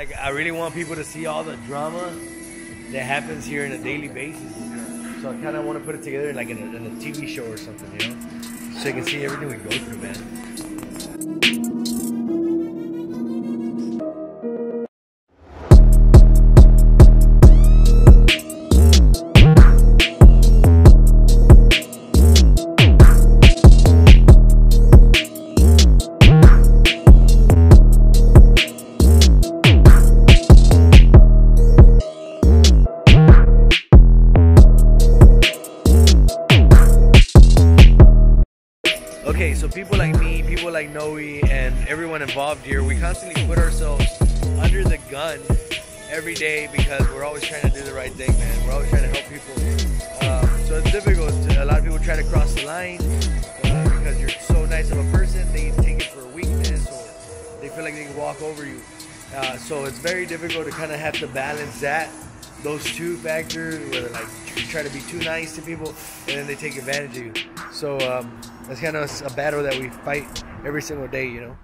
like I really want people to see all the drama that happens here on a daily basis. So I kind of want to put it together like in a, in a TV show or something, you know, so you can see everything we go through, man. Okay, so people like me, people like Noe, and everyone involved here, we constantly put ourselves under the gun every day because we're always trying to do the right thing, man. We're always trying to help people. Um, so it's difficult. To, a lot of people try to cross the line uh, because you're so nice of a person. They take it for a weakness or they feel like they can walk over you. Uh, so it's very difficult to kind of have to balance that those two factors where like you try to be too nice to people and then they take advantage of you. So um, that's kind of a battle that we fight every single day, you know.